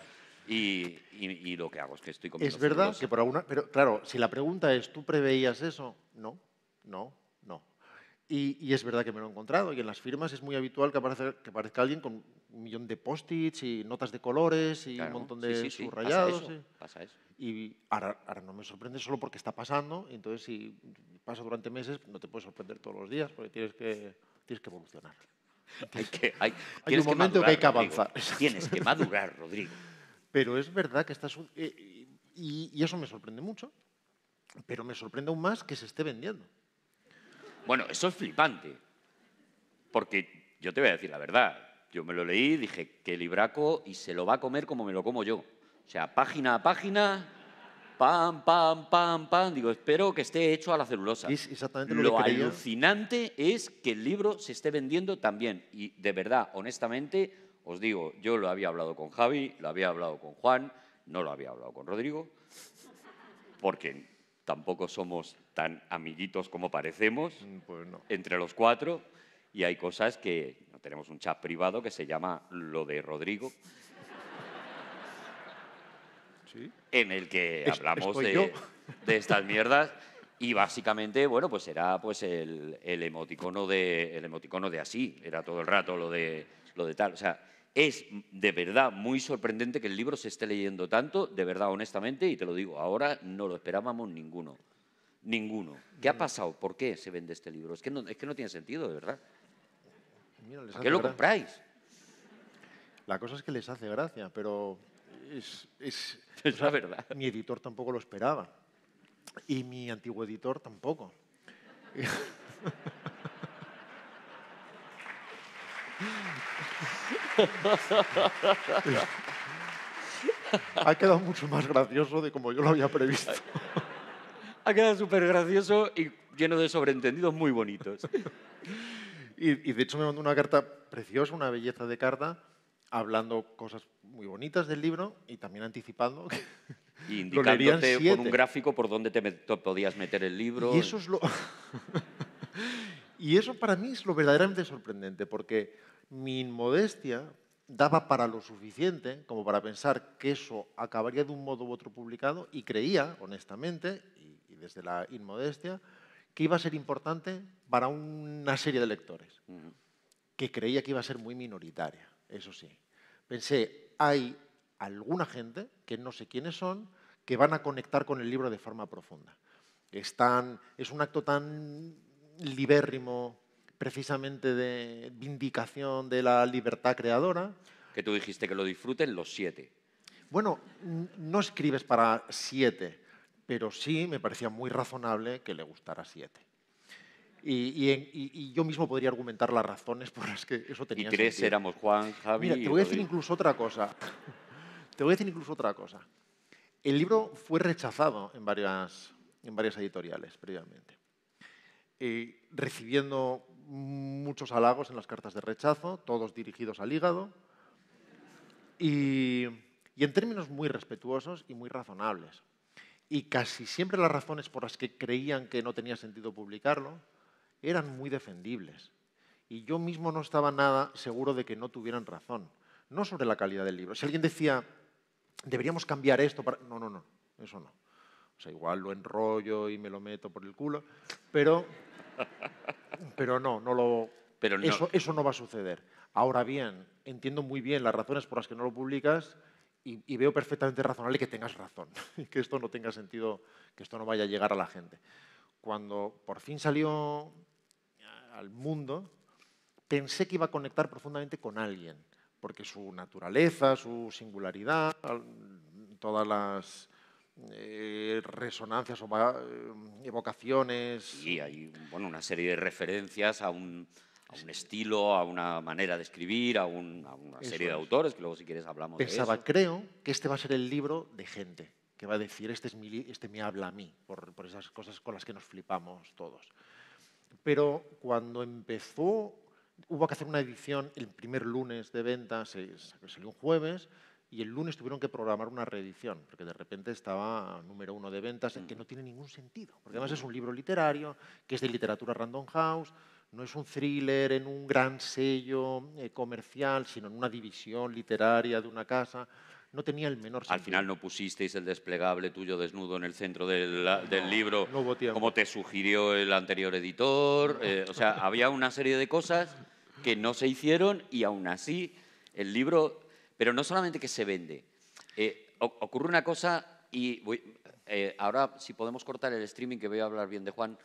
y, y- y lo que hago es que estoy comiendo Es verdad celulosa. que por alguna... Pero claro, si la pregunta es, ¿tú preveías eso? No, no. Y, y es verdad que me lo he encontrado. Y en las firmas es muy habitual que, aparece, que aparezca alguien con un millón de post-its y notas de colores y Claro, un montón de sí, sí, subrayados. Pasa eso, sí. pasa eso. Y ahora, ahora no me sorprende solo porque está pasando. Entonces, si pasa durante meses, no te puede sorprender todos los días porque tienes que, tienes que evolucionar. Hay que, hay, Hay tienes un momento que hay que Rodrigo. avanzar. Tienes que madurar, Rodrigo. Pero es verdad que estás... eh, y, y eso me sorprende mucho. Pero me sorprende aún más que se esté vendiendo. Bueno, eso es flipante. Porque yo te voy a decir la verdad. Yo me lo leí, dije, qué libraco, y se lo va a comer como me lo como yo. O sea, página a página, pam, pam, pam, pam. Digo, espero que esté hecho a la celulosa. Es exactamente lo que creía. alucinante es que el libro se esté vendiendo también. Y de verdad, honestamente, os digo, yo lo había hablado con Javi, lo había hablado con Juan, no lo había hablado con Rodrigo, porque tampoco somos tan amiguitos como parecemos Mm, Pues no. entre los cuatro y hay cosas que tenemos un chat privado que se llama lo de Rodrigo Sí. en el que Es- hablamos de estas mierdas y básicamente bueno pues era pues el, el emoticono de el emoticono de así era todo el rato lo de lo de tal o sea es de verdad muy sorprendente que el libro se esté leyendo tanto de verdad honestamente y te lo digo ahora no lo esperábamos ninguno ninguno qué ha pasado por qué se vende este libro es que no es que no tiene sentido de verdad Mira, les ¿Para hace qué lo compráis? La cosa es que les hace gracia, pero es, es- Es la verdad. mi editor tampoco lo esperaba. Y mi antiguo editor tampoco. ha quedado mucho más gracioso de como yo lo había previsto. Ha quedado súper gracioso y lleno de sobreentendidos muy bonitos. Y, y de hecho me mandó una carta preciosa, una belleza de carta, hablando cosas muy bonitas del libro y también anticipando que Y indicándote con un gráfico por dónde te, met- te podías meter el libro. Y eso es lo. Y eso para mí es lo verdaderamente sorprendente, porque mi inmodestia daba para lo suficiente como para pensar que eso acabaría de un modo u otro publicado y creía, honestamente, y, y desde la inmodestia, que iba a ser importante para una serie de lectores, que creía que iba a ser muy minoritaria, eso sí. Pensé, hay alguna gente, que no sé quiénes son, que van a conectar con el libro de forma profunda. Están, es un acto tan libérrimo, precisamente de vindicación de la libertad creadora. Que tú dijiste que lo disfruten los siete. Bueno, no escribes para siete, pero sí me parecía muy razonable que le gustara siete. Y, y y- y yo mismo podría argumentar las razones por las que eso Y tenía tres sentido. éramos Juan, Javi Mira, y te voy a decir incluso otra cosa. Te voy a decir incluso otra cosa. El libro fue rechazado en varias, en varias editoriales previamente, Eh, recibiendo muchos halagos en las cartas de rechazo, todos dirigidos al hígado, y, y en términos muy respetuosos y muy razonables. Y casi siempre las razones por las que creían que no tenía sentido publicarlo eran muy defendibles. Y yo mismo no estaba nada seguro de que no tuvieran razón. No sobre la calidad del libro. Si alguien decía deberíamos cambiar esto para... No, no, no, eso no. O sea, igual lo enrollo y me lo meto por el culo, pero, pero no, no lo, Pero no- Eso, eso no va a suceder. Ahora bien, entiendo muy bien las razones por las que no lo publicas y, y veo perfectamente razonable que tengas razón, y que esto no tenga sentido, que esto no vaya a llegar a la gente. Cuando por fin salió al mundo, pensé que iba a conectar profundamente con alguien, porque su naturaleza, su singularidad, todas las eh, resonancias o va- eh, evocaciones Y hay bueno, una serie de referencias a un, a un estilo, a una manera de escribir, a, un- a una Eso serie de es. autores, que luego si quieres hablamos Pensaba, de eso. creo que este va a ser el libro de gente, que va a decir, este, es mi, este me habla a mí, por, por esas cosas con las que nos flipamos todos. Pero cuando empezó, hubo que hacer una edición el primer lunes de venta, se, se salió un jueves, y el lunes tuvieron que programar una reedición, porque de repente estaba número uno de ventas, que no tiene ningún sentido, porque además es un libro literario, que es de literatura Random House, no es un thriller en un gran sello eh, comercial, sino en una división literaria de una casa, no tenía el menor sentido. Al final no pusisteis el desplegable tuyo desnudo en el centro del, del libro, no hubo tiempo. como te sugirió el anterior editor. eh, o sea, había una serie de cosas que no se hicieron y aún así el libro, pero no solamente que se vende, eh, ocurre una cosa y voy- eh, ahora si podemos cortar el streaming que voy a hablar bien de Juan.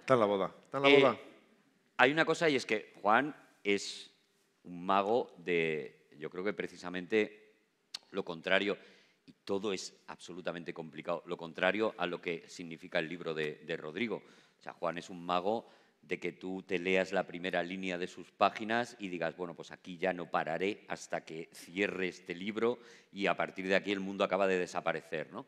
Está en la boda, está en la Eh, boda. hay una cosa y es que Juan es un mago de, yo creo que precisamente lo contrario, y todo es absolutamente complicado, lo contrario a lo que significa el libro de, de Rodrigo. O sea, Juan es un mago de que tú te leas la primera línea de sus páginas y digas, bueno, pues aquí ya no pararé hasta que cierre este libro y a partir de aquí el mundo acaba de desaparecer, ¿no?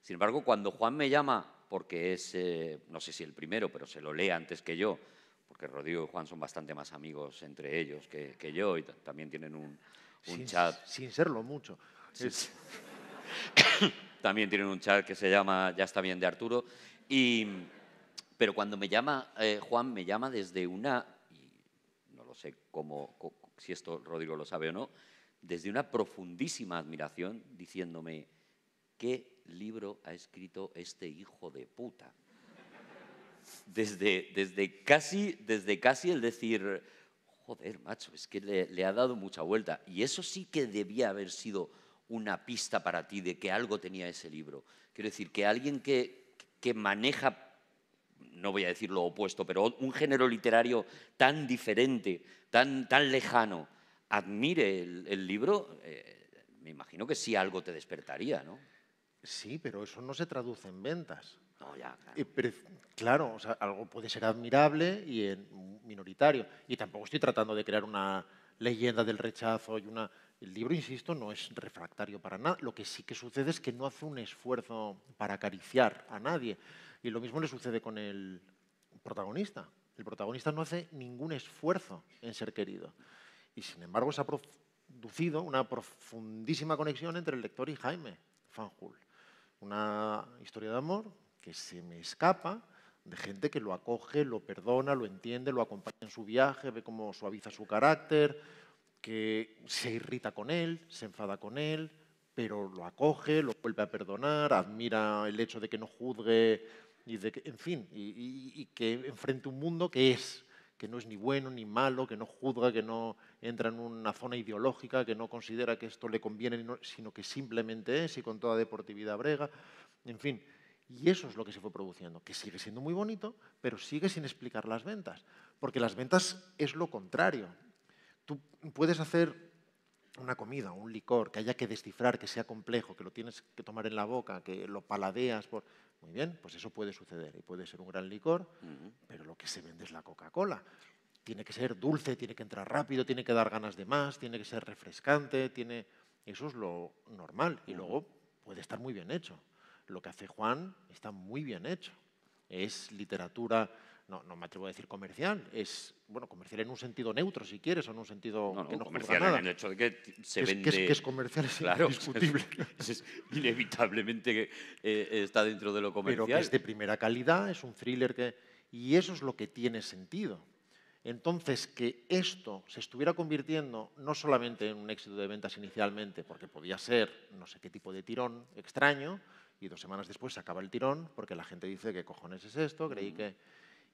Sin embargo, cuando Juan me llama, porque es, eh, no sé si el primero, pero se lo lee antes que yo, porque Rodrigo y Juan son bastante más amigos entre ellos que, que yo y ta- también tienen un, un sin, chat. sin serlo mucho. Sí, Es- sí. También tienen un chat que se llama Ya está bien de Arturo. Y, pero cuando me llama eh, Juan, me llama desde una, no lo sé cómo, si esto Rodrigo lo sabe o no, desde una profundísima admiración, diciéndome, ¿qué libro ha escrito este hijo de puta? Desde, desde, casi, desde casi el decir, joder, macho, es que le, le ha dado mucha vuelta. Y eso sí que debía haber sido una pista para ti de que algo tenía ese libro. Quiero decir, que alguien que, que maneja, no voy a decir lo opuesto, pero un género literario tan diferente, tan, tan lejano, admire el, el libro, eh, me imagino que sí algo te despertaría, ¿no? Sí, pero eso no se traduce en ventas. No, ya, claro. Eh, pero, claro, o sea, algo puede ser admirable y en- minoritario. Y tampoco estoy tratando de crear una leyenda del rechazo y una... El libro, insisto, no es refractario para nada. Lo que sí que sucede es que no hace un esfuerzo para acariciar a nadie. Y lo mismo le sucede con el protagonista. El protagonista no hace ningún esfuerzo en ser querido. Y sin embargo se ha producido una profundísima conexión entre el lector y Jaime Fanjul. Una historia de amor que se me escapa de gente que lo acoge, lo perdona, lo entiende, lo acompaña en su viaje, ve cómo suaviza su carácter, que se irrita con él, se enfada con él, pero lo acoge, lo vuelve a perdonar, admira el hecho de que no juzgue y de en fin, y, que enfrente un mundo que es, que no es ni bueno ni malo, que no juzga, que no entra en una zona ideológica, que no considera que esto le conviene, no- sino que simplemente es y con toda deportividad brega, en fin. Y eso es lo que se fue produciendo, que sigue siendo muy bonito, pero sigue sin explicar las ventas, porque las ventas es lo contrario. Tú puedes hacer una comida, un licor que haya que descifrar, que sea complejo, que lo tienes que tomar en la boca, que lo paladeas. Por... Muy bien, pues eso puede suceder y puede ser un gran licor, pero lo que se vende es la Coca-Cola. Tiene que ser dulce, tiene que entrar rápido, tiene que dar ganas de más, tiene que ser refrescante, tiene... eso es lo normal y luego puede estar muy bien hecho. Lo que hace Juan está muy bien hecho. Es literatura, no, no me atrevo a decir comercial, es, bueno, comercial en un sentido neutro, si quieres, o en un sentido No, no, que no comercial nada. en el hecho de que se es- vende... que es- que es comercial, es Claro, indiscutible. es- es inevitablemente que, eh, está dentro de lo pero comercial. que es de primera calidad, es un thriller que... Y eso es lo que tiene sentido. Entonces, que esto se estuviera convirtiendo no solamente en un éxito de ventas inicialmente, porque podía ser no sé qué tipo de tirón extraño, y dos semanas después se acaba el tirón, porque la gente dice, ¿qué cojones es esto? Creí que...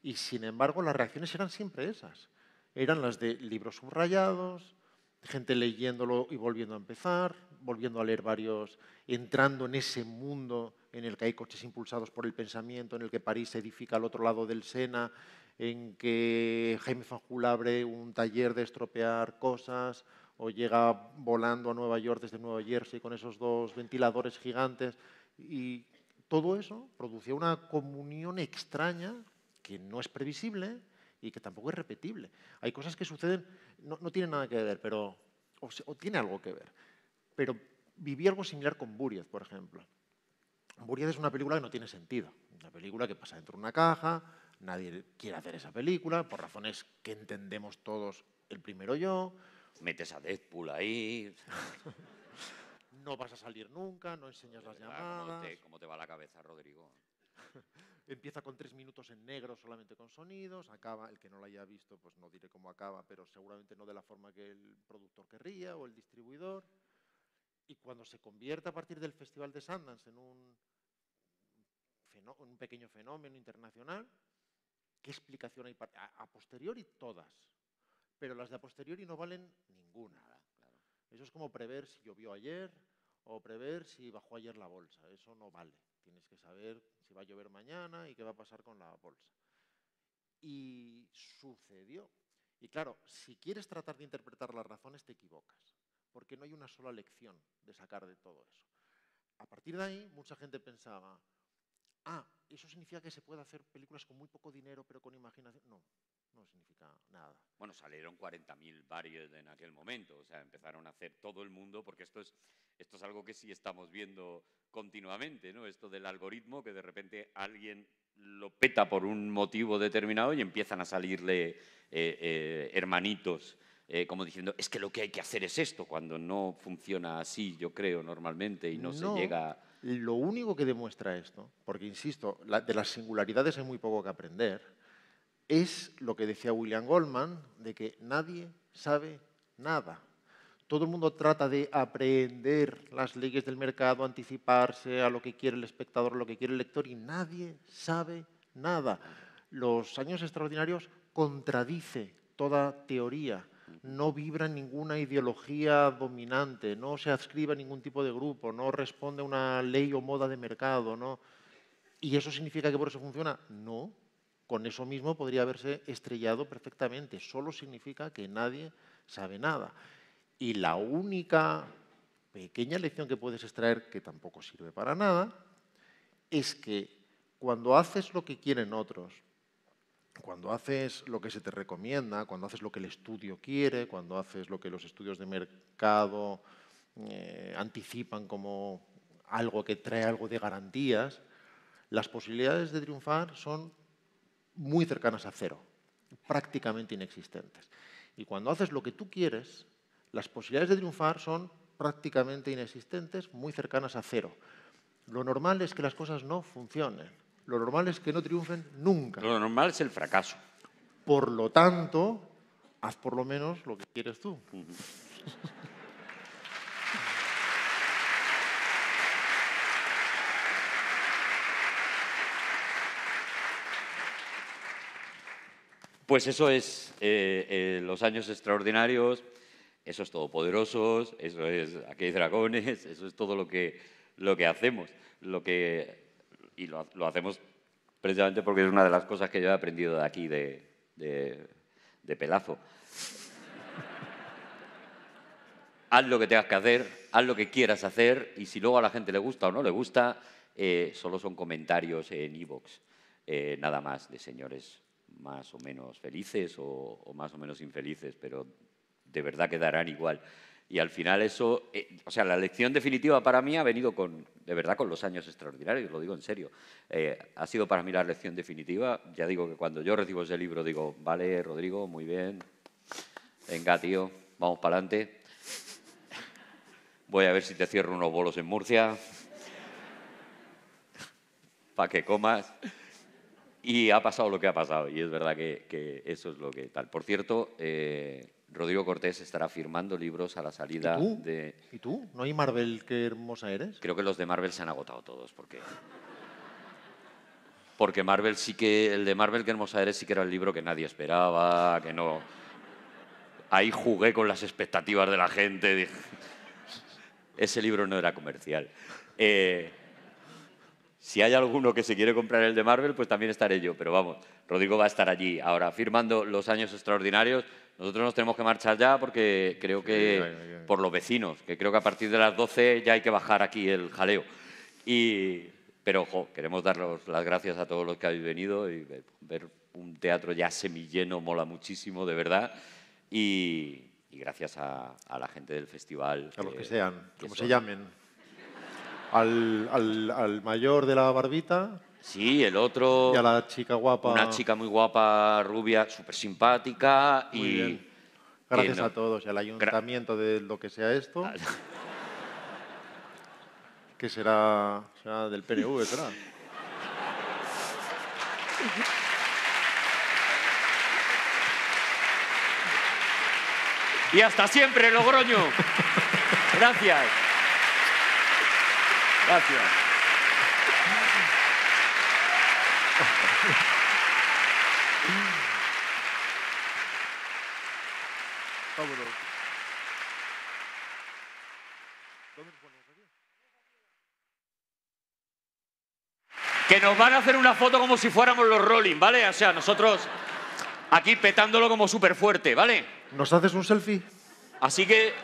Y sin embargo, las reacciones eran siempre esas. Eran las de libros subrayados, gente leyéndolo y volviendo a empezar, volviendo a leer varios, entrando en ese mundo en el que hay coches impulsados por el pensamiento, en el que París se edifica al otro lado del Sena, en que Jaime Fanjul abre un taller de estropear cosas o llega volando a Nueva York desde Nueva Jersey con esos dos ventiladores gigantes. Y todo eso producía una comunión extraña que no es previsible y que tampoco es repetible. Hay cosas que suceden, no, no tienen nada que ver, pero, o, o, tiene algo que ver. Pero viví algo similar con Buriez, por ejemplo. Buriez es una película que no tiene sentido. Una película que pasa dentro de una caja, nadie quiere hacer esa película, por razones que entendemos todos el primero yo. Metes a Deadpool ahí. no vas a salir nunca, no enseñas las llamadas. ¿Cómo te, ¿Cómo te va la cabeza, Rodrigo? Empieza con tres minutos en negro solamente con sonidos, acaba, el que no lo haya visto, pues no diré cómo acaba, pero seguramente no de la forma que el productor querría o el distribuidor. Y cuando se convierte a partir del Festival de Sundance en un, un pequeño fenómeno internacional, ¿qué explicación hay? A, a posteriori todas, pero las de a posteriori no valen ninguna. Claro. Eso es como prever si llovió ayer o prever si bajó ayer la bolsa. Eso no vale. Tienes que saber si va a llover mañana y qué va a pasar con la bolsa. Y sucedió. Y claro, si quieres tratar de interpretar las razones, te equivocas, porque no hay una sola lección de sacar de todo eso. A partir de ahí, mucha gente pensaba, ah, eso significa que se puede hacer películas con muy poco dinero, pero con imaginación. No, no significa nada. Bueno, salieron 40.000 varios en aquel momento, o sea, empezaron a hacer todo el mundo, porque esto es, esto es algo que sí estamos viendo continuamente, ¿no? Esto del algoritmo, que de repente alguien lo peta por un motivo determinado y empiezan a salirle eh, eh, hermanitos, eh, como diciendo, es que lo que hay que hacer es esto, cuando no funciona así, yo creo, normalmente, y no, No. se llega... Lo único que demuestra esto, porque insisto, la- de las singularidades hay muy poco que aprender, es lo que decía William Goldman, de que nadie sabe nada. Todo el mundo trata de aprender las leyes del mercado, anticiparse a lo que quiere el espectador, a lo que quiere el lector, y nadie sabe nada. Los años extraordinarios contradice toda teoría, no vibra ninguna ideología dominante, no se adscribe a ningún tipo de grupo, no responde a una ley o moda de mercado, ¿no? ¿Y eso significa que por eso funciona? No. Con eso mismo podría haberse estrellado perfectamente. Solo significa que nadie sabe nada. Y la única pequeña lección que puedes extraer, que tampoco sirve para nada, es que cuando haces lo que quieren otros, cuando haces lo que se te recomienda, cuando haces lo que el estudio quiere, cuando haces lo que los estudios de mercado eh, anticipan como algo que trae algo de garantías, las posibilidades de triunfar son muy cercanas a cero, prácticamente inexistentes. Y cuando haces lo que tú quieres, las posibilidades de triunfar son prácticamente inexistentes, muy cercanas a cero. Lo normal es que las cosas no funcionen. Lo normal es que no triunfen nunca. Lo normal es el fracaso. Por lo tanto, haz por lo menos lo que quieres tú. Pues eso es eh, eh, los años extraordinarios, eso es todopoderosos, eso es aquí hay dragones, eso es todo lo que, lo que hacemos. Lo que, y lo, lo hacemos precisamente porque es una de las cosas que yo he aprendido de aquí, de, de, Pelazo. haz lo que tengas que hacer, haz lo que quieras hacer y si luego a la gente le gusta o no le gusta, eh, solo son comentarios en iVoox, nada más de señores más o menos felices o, más o menos infelices, pero de verdad quedarán igual. Y al final eso, eh, o sea, la lección definitiva para mí ha venido con, de verdad, con los años extraordinarios, lo digo en serio. Eh, ha sido para mí la lección definitiva. Ya digo que cuando yo recibo ese libro digo, vale, Rodrigo, muy bien, venga, tío, vamos para adelante. Voy a ver si te cierro unos bolos en Murcia para que comas. Y ha pasado lo que ha pasado. Y es verdad que, que eso es lo que tal. Por cierto, eh, Rodrigo Cortés estará firmando libros a la salida ¿Y tú? de... ¿Y tú? ¿No hay Marvel qué hermosa eres? Creo que los de Marvel se han agotado todos, porque... Porque Marvel sí que... El de Marvel que hermosa eres sí que era el libro que nadie esperaba, que no... Ahí jugué con las expectativas de la gente. dije, Ese libro no era comercial. Eh, si hay alguno que se quiere comprar el de Marvel, pues también estaré yo. Pero vamos, Rodrigo va a estar allí ahora firmando los años extraordinarios. Nosotros nos tenemos que marchar ya porque creo que por los vecinos, que creo que a partir de las 12 ya hay que bajar aquí el jaleo. Y, pero, ojo, queremos daros las gracias a todos los que habéis venido y ver, un teatro ya semilleno mola muchísimo, de verdad. Y, y gracias a, a la gente del festival. A los que sean, que como son- se llamen. Al, al- al mayor de la barbita Sí, el otro. y a la chica guapa. Una chica muy guapa, rubia, súper simpática Muy y... bien. Gracias no- a todos y al ayuntamiento de lo que sea esto, que será, será del PNV, será. Y hasta siempre, Logroño. Gracias. Gracias. Vámonos. Que nos van a hacer una foto como si fuéramos los Rolling, ¿vale? O sea, nosotros aquí petándolo como súper fuerte, ¿vale? ¿Nos haces un selfie? Así que